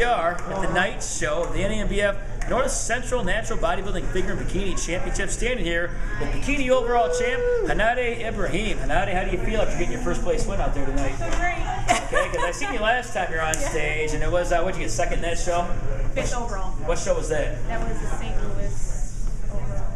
we are at the night show of the NANBF North Central Natural Bodybuilding Figure and Bikini Championship. Standing here with bikini overall champ Hannade Ibrahim. Hannade, how do you feel after getting your first place win out there tonight? Great. Okay, because I seen you last time you're on stage, and it was uh, what'd you get second in that show? Fifth overall. What show was that? That was the St. Louis.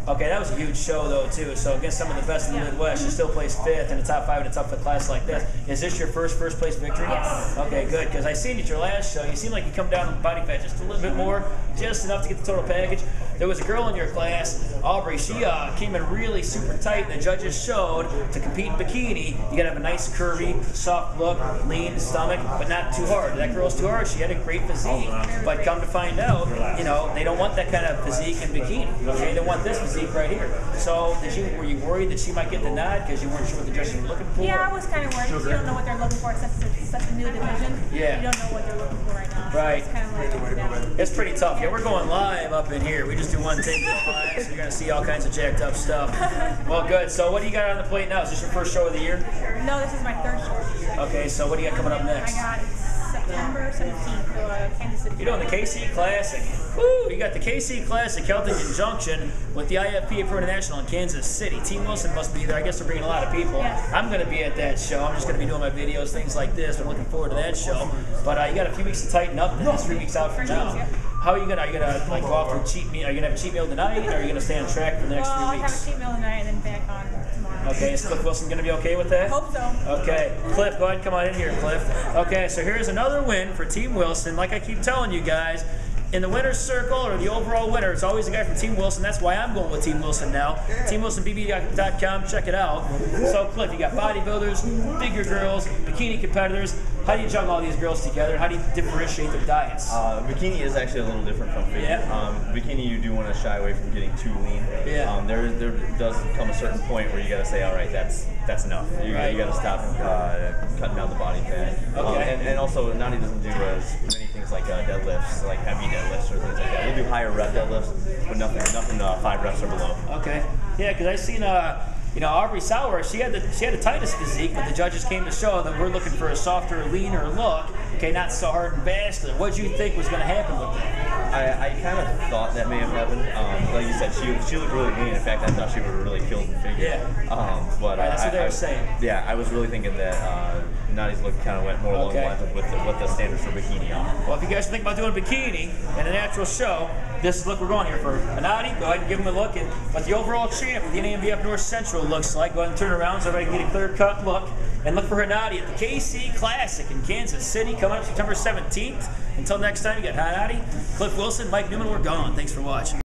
Okay, that was a huge show though too. So against some of the best in the. Midwest, you still placed fifth in the top five in a tough class like this. Is this your first first place victory? Yes. Okay, good. Because I seen at your last show, you seem like you come down on body fat just a little bit more, just enough to get the total package. There was a girl in your class, Aubrey. She uh, came in really super tight. The judges showed to compete in bikini, you gotta have a nice curvy, soft look, lean stomach, but not too hard. That girl's too hard. She had a great physique, but come to find out, you know, they don't want that kind of physique in bikini. Okay, they want this physique right here. So, did you were you worried that she might get the nod because you weren't sure what the judges were looking for? Yeah, I was kind of worried because you don't know what they're looking for since it's such a new division. Yeah. You don't know what they're looking for right now. So Right. It's kind of like up and down. It's pretty tough. Yeah, we're going live up in here. We just do one take live, so you're gonna see all kinds of jacked up stuff. Well, good. So, what do you got on the plate now? Is this your first show of the year? No, this is my third show of the year. Okay, so what do you got coming up next? I got September 17th, uh, Kansas City. You're doing the KC Classic. Woo! You got the KC Classic held in conjunction with the IFPA Pro International in Kansas City. Team Wilson must be there. I guess they're bringing a lot of people. I'm going to be at that show. I'm just going to be doing my videos, things like this. I'm looking forward to that show. But uh, you got a few weeks to tighten up. Then it's three weeks out from now. How are you gonna? Are you gonna like go off for cheat meal? Are you gonna have a cheat meal tonight, or are you gonna stay on track for the next Well, three I have weeks? a cheat meal tonight and then back on tomorrow. Okay, is Cliff Wilson gonna be okay with that? Hope so. Okay, Cliff, go ahead come on in here, Cliff. Okay, so here's another win for Team Wilson. Like I keep telling you guys, in the winner's circle or the overall winner, it's always a guy from Team Wilson. That's why I'm going with Team Wilson now. TeamWilsonBB.com, check it out. So, Cliff, you got bodybuilders, bigger girls, bikini competitors. How do you juggle all these girls together? How do you differentiate their diets? Uh, bikini is actually a little different from figure. Yeah. Um, bikini, you do want to shy away from getting too lean. Yeah. Um, there, there does come a certain point where you got to say, all right, that's that's enough. You, Right. you got to stop uh, cutting down the body fat. Um, Okay. and, and also, Nani doesn't do as many things like uh, deadlifts, like heavy deadlifts or things like that. We'll do higher rep deadlifts, but nothing, nothing uh, five reps or below. Okay. Yeah, because I seen uh, you know, Aubrey Sauer. She had the she had the tightest physique, but the judges came to show that we're looking for a softer, leaner look. Okay, not so hard and vascular. What did you think was going to happen with that? I, I kind of thought that may have happened. Um, like you said, she she looked really lean. In fact, I thought she would have really killed the figure. Yeah. Um, but Right, that's what I, they were saying. Yeah, I was really thinking that uh, Nadi's look kind of went more along Okay. the lines of what the, what the standards for bikini are. Well, if you guys think about doing a bikini in a natural show, this is look we're going here for. Anadi, go ahead and give him a look at what the overall champ of the NANBF North Central looks like. Go ahead and turn around so everybody can get a clear cut look. And look for Hanadi at the KC Classic in Kansas City coming up September 17th. Until next time, you got Hanadi, Cliff Wilson, Mike Neumann. We're gone. Thanks for watching.